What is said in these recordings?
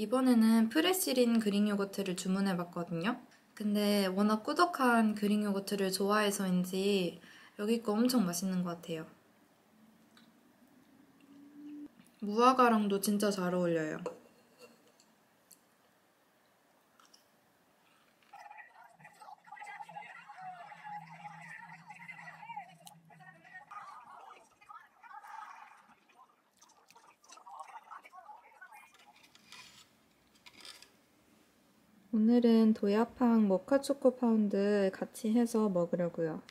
이번에는 프레시린 Greek yogurt를 주문해 봤거든요. 근데 워낙 꾸덕한 Greek yogurt를 좋아해서인지 여기 거 엄청 맛있는 것 같아요. 무화과랑도 진짜 잘 어울려요. 오늘은 도야팡 모카초코 파운드 같이 해서 먹으려고요.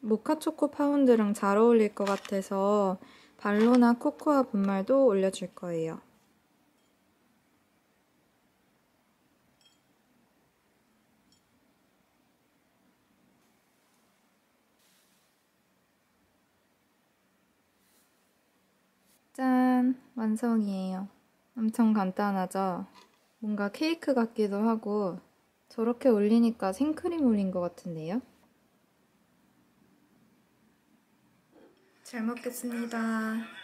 모카초코 파운드랑 잘 어울릴 것 같아서 발로나 코코아 분말도 올려줄 거예요. 짠! 완성이에요. 엄청 간단하죠? 뭔가 케이크 같기도 하고 저렇게 올리니까 생크림 올린 것 같은데요? 잘 먹겠습니다.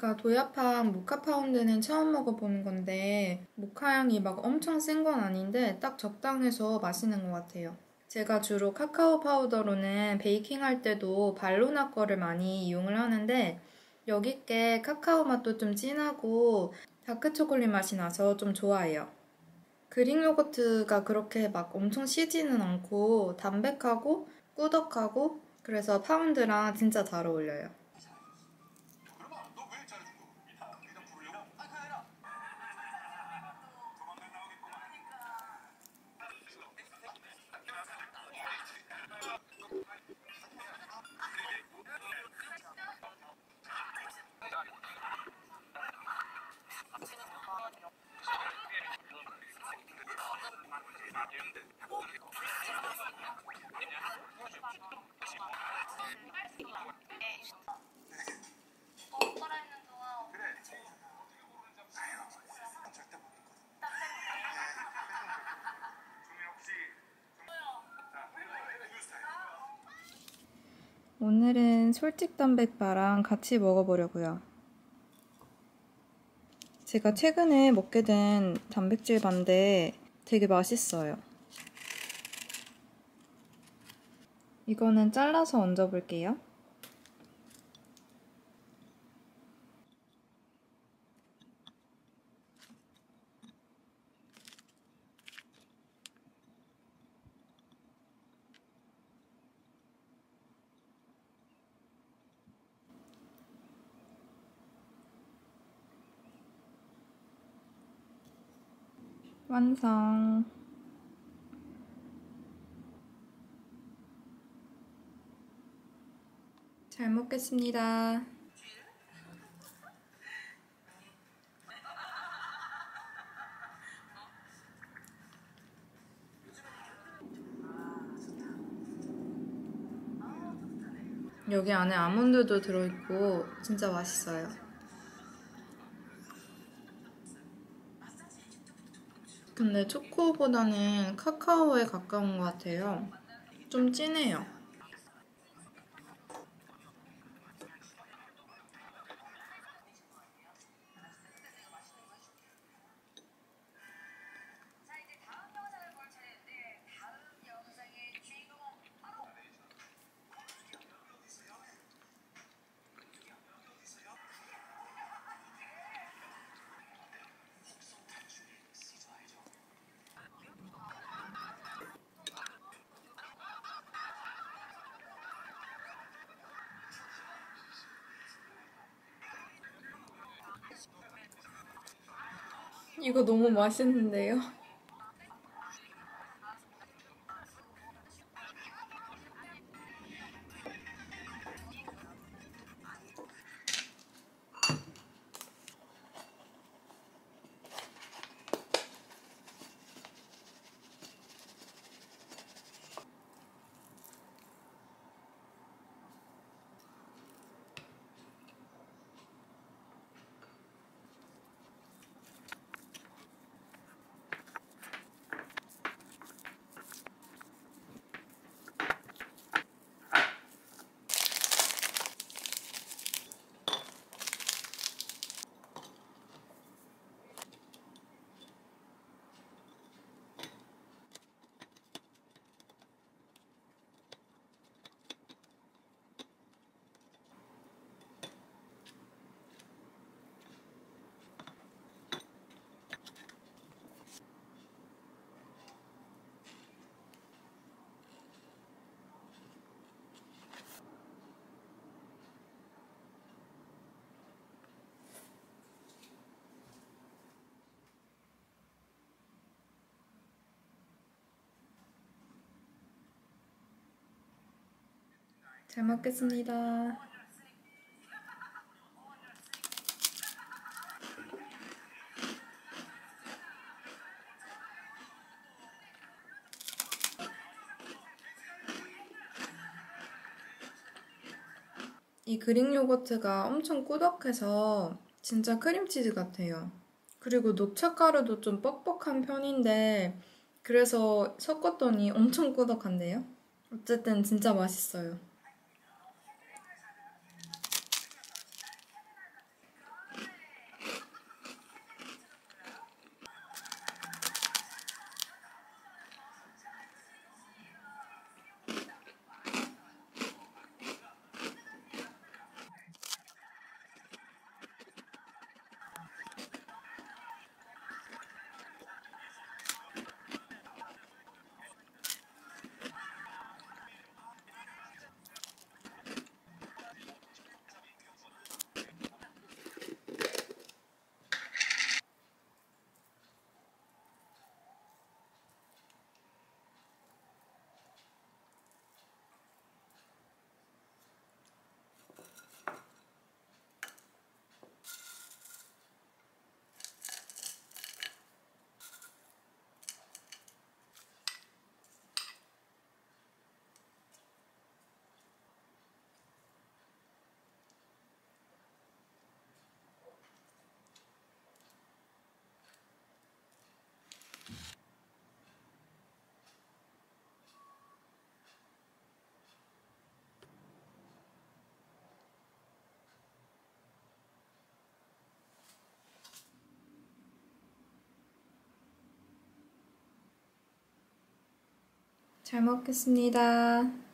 제가 도야팡 모카 파운드는 처음 먹어보는 건데 모카 향이 막 엄청 센 건 아닌데 딱 적당해서 맛있는 것 같아요. 제가 주로 카카오 파우더로는 베이킹 할 때도 발로나 거를 많이 이용을 하는데 여기 게 카카오 맛도 좀 진하고 다크 초콜릿 맛이 나서 좀 좋아해요. Greek yogurt가 그렇게 막 엄청 시지는 않고 담백하고 꾸덕하고 그래서 파운드랑 진짜 잘 어울려요. 오늘은 솔직 단백바랑 같이 먹어보려고요. 제가 최근에 먹게 된 단백질 반인데 되게 맛있어요. 이거는 잘라서 얹어볼게요. 완성. 잘 먹겠습니다. 여기 안에 아몬드도 들어있고 진짜 맛있어요. 근데 초코보다는 카카오에 가까운 것 같아요. 좀 진해요. 이거 너무 맛있는데요? 잘 먹겠습니다. 이 그릭 요거트가 엄청 꾸덕해서 진짜 크림치즈 같아요. 그리고 녹차가루도 좀 뻑뻑한 편인데 그래서 섞었더니 엄청 꾸덕한데요? 어쨌든 진짜 맛있어요. 잘 먹겠습니다.